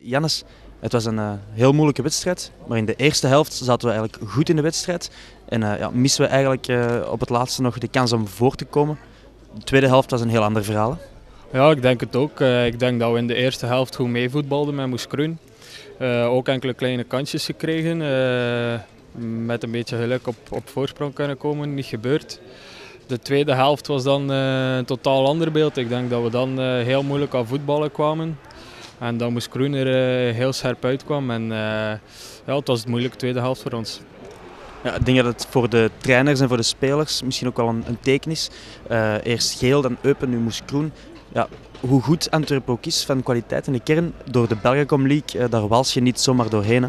Jannes, het was een uh, heel moeilijke wedstrijd, maar in de eerste helft zaten we eigenlijk goed in de wedstrijd en uh, ja, we eigenlijk uh, op het laatste nog de kans om voor te komen. De tweede helft was een heel ander verhaal. Ja, ik denk het ook. ik denk dat we in de eerste helft goed meevoetbalden met Moes Kruin. ook enkele kleine kansjes gekregen. met een beetje geluk op, op voorsprong kunnen komen, niet gebeurd. De tweede helft was dan een totaal ander beeld. Ik denk dat we dan heel moeilijk aan voetballen kwamen. En dan moest Kroen er uh, heel scherp uitkwam. En uh, ja, het was het moeilijke tweede helft voor ons. Ja, ik denk dat het voor de trainers en voor de spelers misschien ook wel een, een teken is. Uh, eerst geel, dan Eupen, nu moest Kroen. Ja, hoe goed Antwerpen ook is van kwaliteit in de kern, door de Belgacom League, daar wals je niet zomaar doorheen. Hè?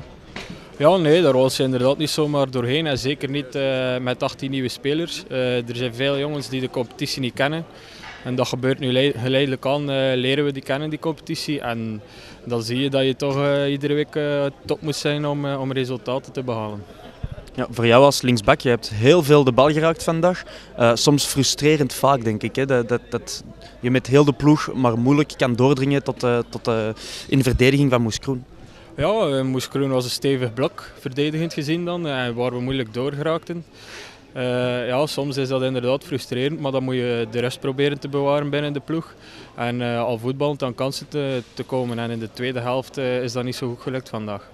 Ja, nee, daar was je inderdaad niet zomaar doorheen. En zeker niet uh, met 18 nieuwe spelers. Er zijn veel jongens die de competitie niet kennen. En dat gebeurt nu geleidelijk aan, uh, leren we die kennen, die competitie. En dan zie je dat je toch iedere week top moet zijn om, om resultaten te behalen. Ja, voor jou als linksback, je hebt heel veel de bal geraakt vandaag. soms frustrerend vaak, denk ik. Hè? Dat, dat, dat, je met heel de ploeg maar moeilijk kan doordringen tot, tot in verdediging van Moes Kroen. Ja, eh, Moes Kroen was een stevig blok, verdedigend gezien dan, en eh, waar we moeilijk doorgeraakten. Uh, ja, soms is dat inderdaad frustrerend, maar dan moet je de rust proberen te bewaren binnen de ploeg. En uh, al voetballend aan kansen te, te komen. En in de tweede helft uh, is dat niet zo goed gelukt vandaag.